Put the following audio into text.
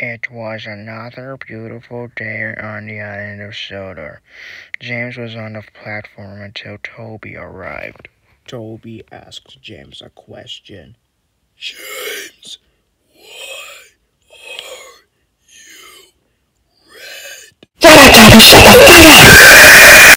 It was another beautiful day on the island of Sodor. James was on the platform until Toby arrived. Toby asked James a question. James, why are you red? Shut up,